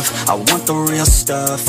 love, I want the real stuff,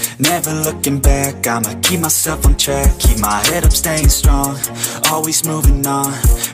Never looking back, I'ma keep myself on track Keep my head up, staying strong, always moving on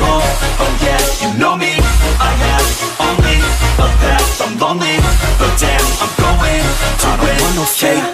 oh you know me, I have only a I'm lonely, but damn, I'm going to I don't want no fake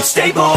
I'm stable,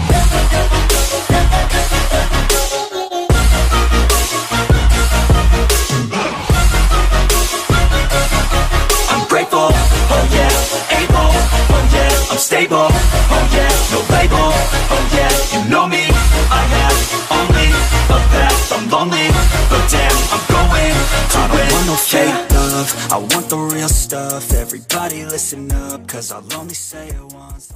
love, I want the real stuff, everybody listen up, cause I'll only say it once.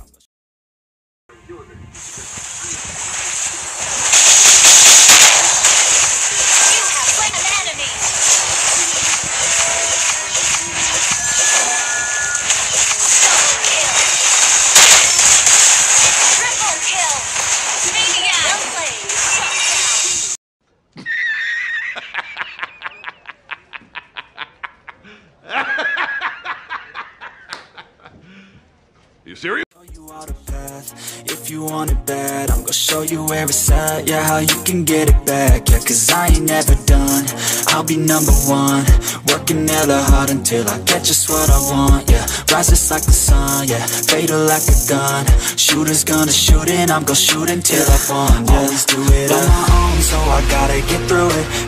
You serious? show you all the path If you want it bad, I'm gonna show you where it's at Yeah, how you can get it back. Yeah, cause I ain't never done. I'll be number one. Working hella hard until I get just what I want. Yeah, rises like the sun. Yeah, fatal like a gun. Shooters gonna shoot and I'm gonna shoot until I won Yeah, always do it on my own So I gotta get through it